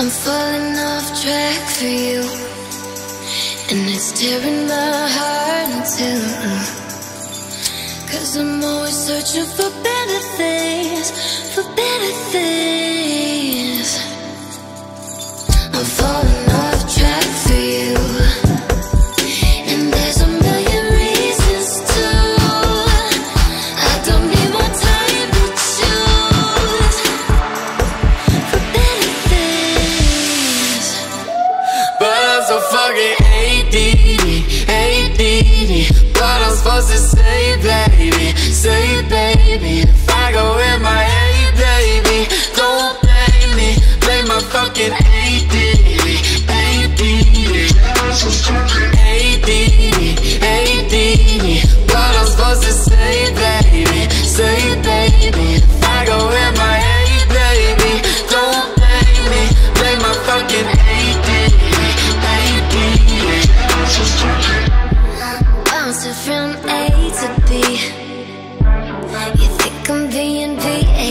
I'm falling off track for you, and it's tearing my heart in two. Cause I'm always searching for better things, for better things. I'm so fucking ADD, ADD What I'm supposed to say, baby, say, baby. If I go in my head, baby, don't blame me. Blame my fucking ADD ADD,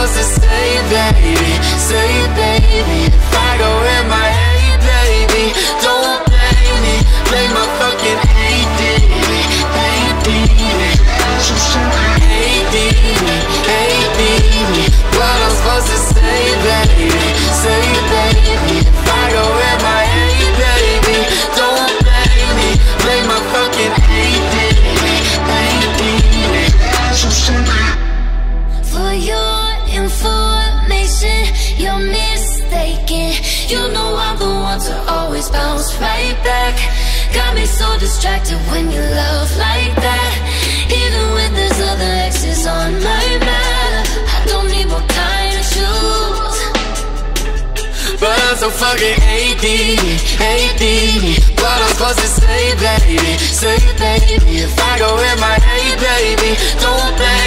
Supposed to say, baby, say, baby You know I'm the one to always bounce right back. Got me so distracted when you love like that. Even when there's other exes on my map, I don't need more time to choose. But I'm so fucking ADD, ADD What I'm supposed to say, baby, say, baby If I go in my head, baby, don't blame